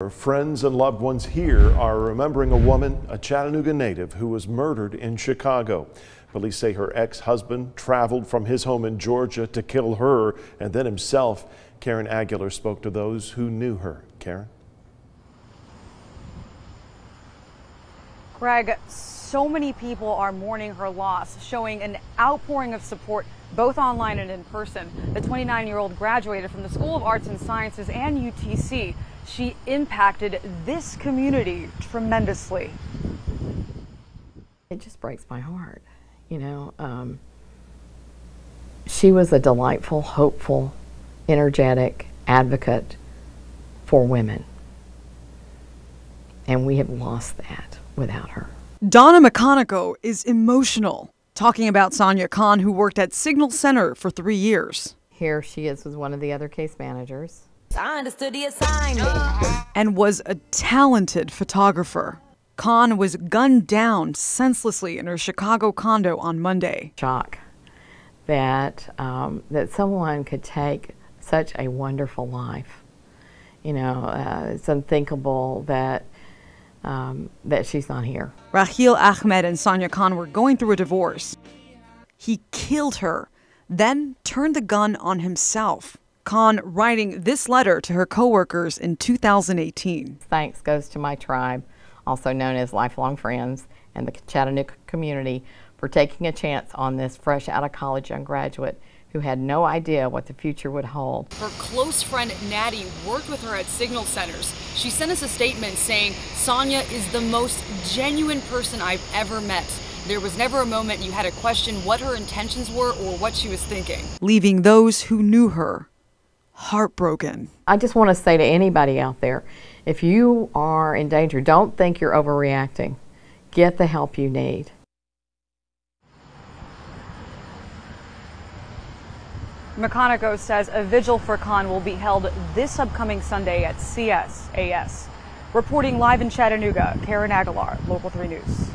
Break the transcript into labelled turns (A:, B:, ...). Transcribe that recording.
A: Her friends and loved ones here are remembering a woman, a Chattanooga native, who was murdered in Chicago. Police say her ex-husband traveled from his home in Georgia to kill her and then himself. Karen Aguilar spoke to those who knew her. Karen?
B: Greg, so many people are mourning her loss, showing an outpouring of support both online and in person. The 29 year old graduated from the School of Arts and Sciences and UTC. She impacted this community tremendously.
C: It just breaks my heart. You know, um, she was a delightful, hopeful, energetic advocate for women. And we have lost that without her.
D: Donna McConico is emotional, talking about Sania Khan, who worked at Signal Center for three years.
C: Here she is with one of the other case managers.
D: I understood the assignment. And was a talented photographer. Khan was gunned down senselessly in her Chicago condo on Monday.
C: Shock that um, that someone could take such a wonderful life. You know, uh, it's unthinkable that um, that she's not here.
D: Raheel Ahmed and Sania Khan were going through a divorce. He killed her, then turned the gun on himself. Khan writing this letter to her coworkers in 2018.
C: Thanks goes to my tribe, also known as Lifelong Friends, and the Chattanooga community for taking a chance on this fresh out of college young graduate who had no idea what the future would hold.
D: Her close friend Natty worked with her at Signal Centers. She sent us a statement saying, Sania is the most genuine person I've ever met. There was never a moment you had to question what her intentions were or what she was thinking. Leaving those who knew her heartbroken.
C: I just want to say to anybody out there, if you are in danger, don't think you're overreacting. Get the help you need.
B: McConico says a vigil for Khan will be held this upcoming Sunday at CSAS. Reporting live in Chattanooga, Karen Aguilar, Local 3 News.